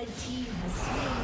Red team has slain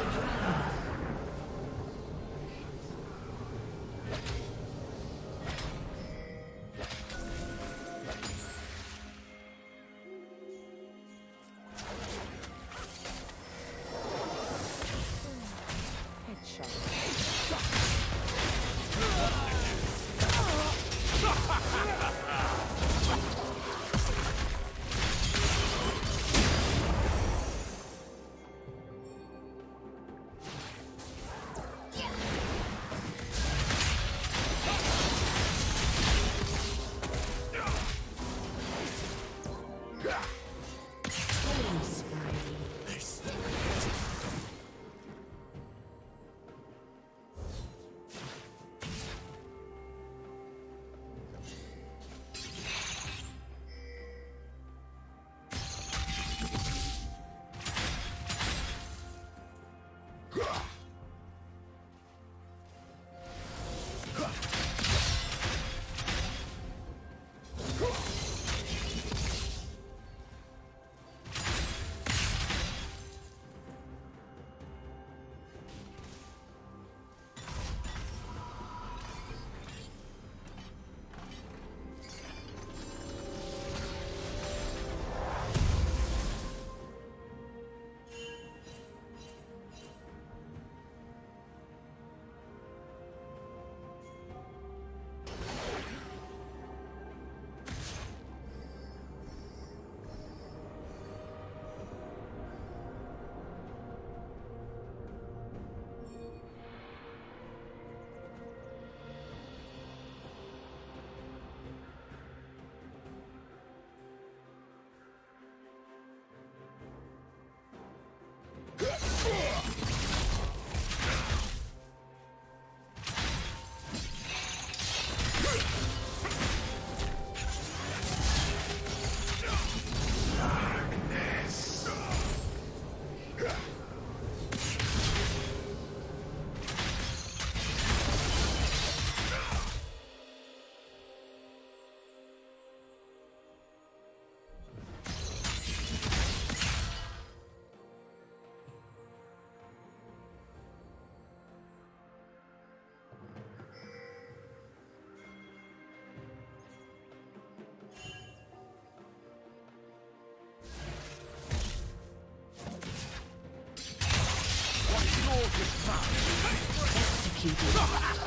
Executed.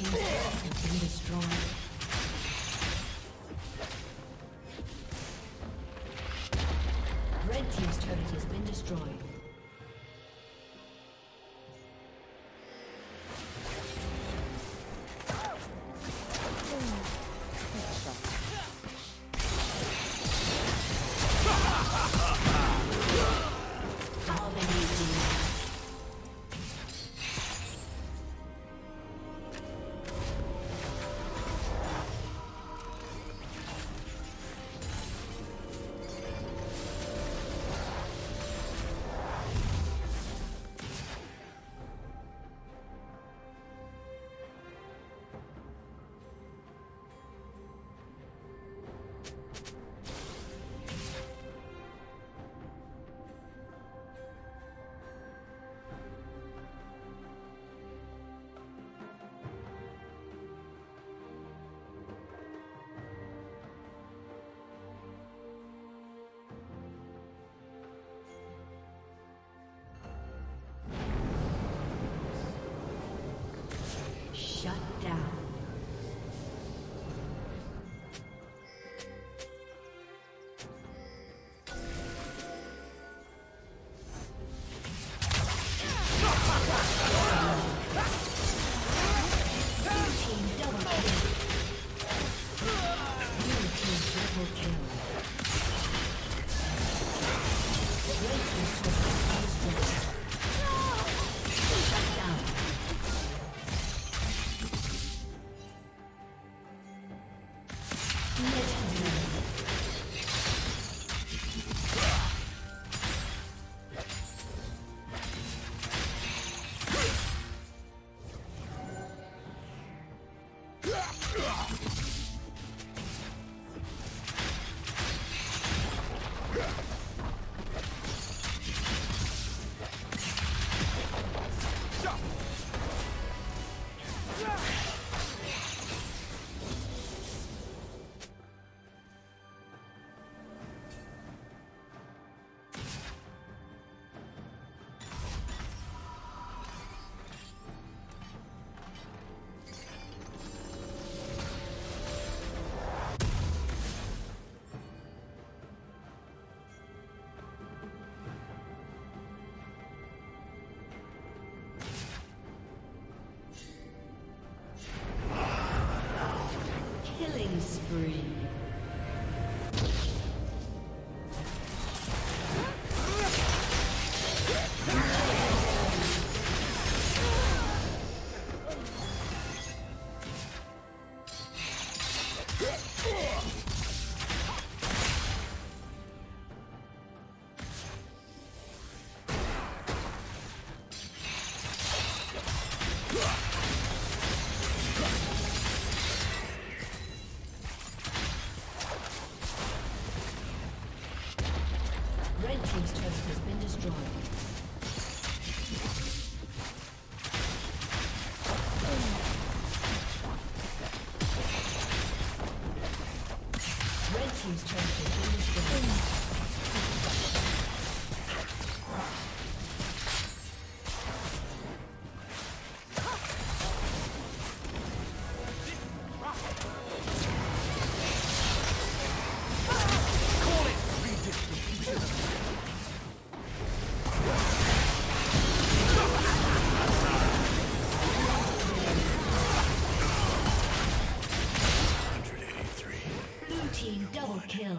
team's turret has been destroyed. Team double kill.